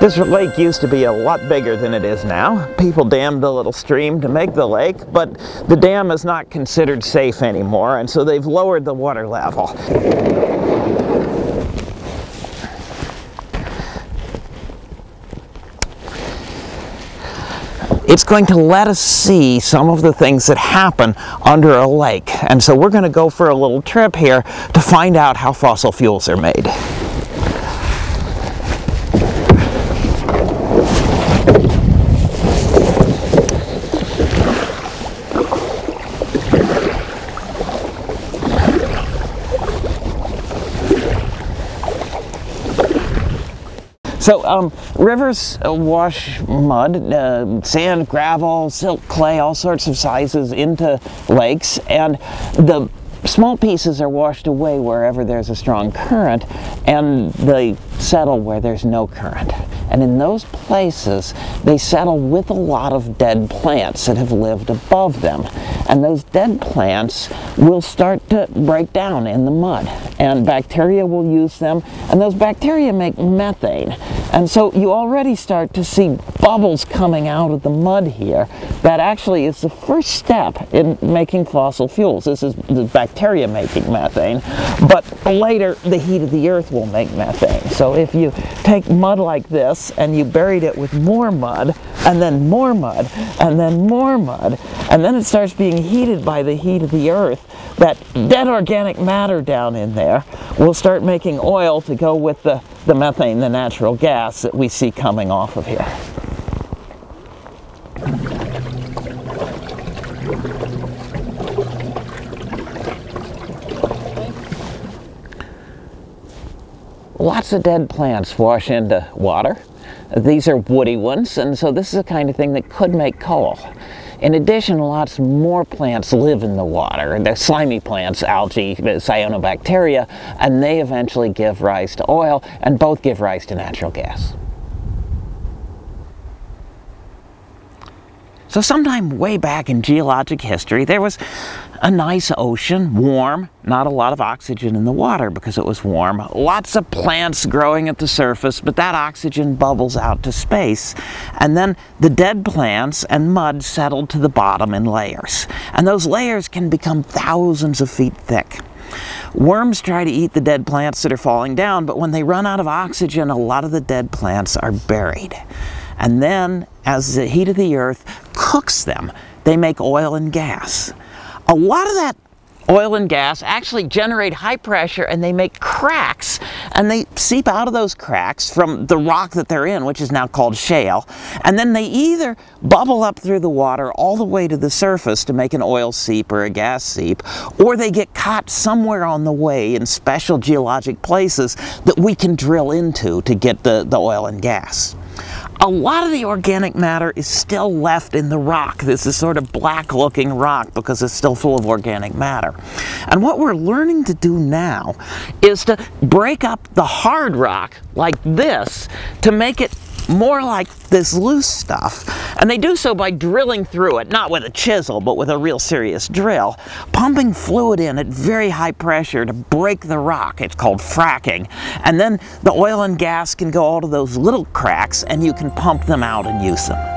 This lake used to be a lot bigger than it is now. People dammed the little stream to make the lake, but the dam is not considered safe anymore, and so they've lowered the water level. it's going to let us see some of the things that happen under a lake. And so we're going to go for a little trip here to find out how fossil fuels are made. So um, rivers uh, wash mud, uh, sand, gravel, silt, clay, all sorts of sizes into lakes, and the small pieces are washed away wherever there's a strong current, and they settle where there's no current. And in those places, they settle with a lot of dead plants that have lived above them. And those dead plants will start to break down in the mud. And bacteria will use them, and those bacteria make methane. And so you already start to see bubbles coming out of the mud here. That actually is the first step in making fossil fuels. This is the bacteria making methane, but later the heat of the earth will make methane. So if you take mud like this and you buried it with more mud, and then more mud, and then more mud, and then it starts being heated by the heat of the earth, that dead organic matter down in there will start making oil to go with the, the methane, the natural gas that we see coming off of here. Lots of dead plants wash into water. These are woody ones, and so this is the kind of thing that could make coal. In addition, lots more plants live in the water. The slimy plants, algae, cyanobacteria, and they eventually give rise to oil, and both give rise to natural gas. So sometime way back in geologic history, there was a nice ocean, warm, not a lot of oxygen in the water because it was warm, lots of plants growing at the surface, but that oxygen bubbles out to space. And then the dead plants and mud settled to the bottom in layers. And those layers can become thousands of feet thick. Worms try to eat the dead plants that are falling down, but when they run out of oxygen, a lot of the dead plants are buried. And then, as the heat of the earth cooks them, they make oil and gas. A lot of that oil and gas actually generate high pressure and they make cracks and they seep out of those cracks from the rock that they're in which is now called shale and then they either bubble up through the water all the way to the surface to make an oil seep or a gas seep or they get caught somewhere on the way in special geologic places that we can drill into to get the, the oil and gas a lot of the organic matter is still left in the rock. This is sort of black looking rock because it's still full of organic matter. And what we're learning to do now is to break up the hard rock like this to make it more like this loose stuff. And they do so by drilling through it, not with a chisel, but with a real serious drill, pumping fluid in at very high pressure to break the rock. It's called fracking. And then the oil and gas can go all to those little cracks and you can pump them out and use them.